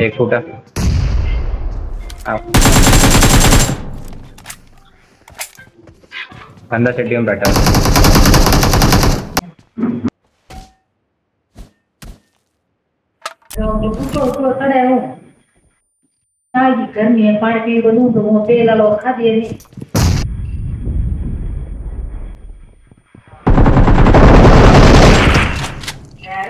एक फूटा अंदर चड्डी में बैठा तो तो गर्मी है, पानी पी बलून तो पेला लो खा दिए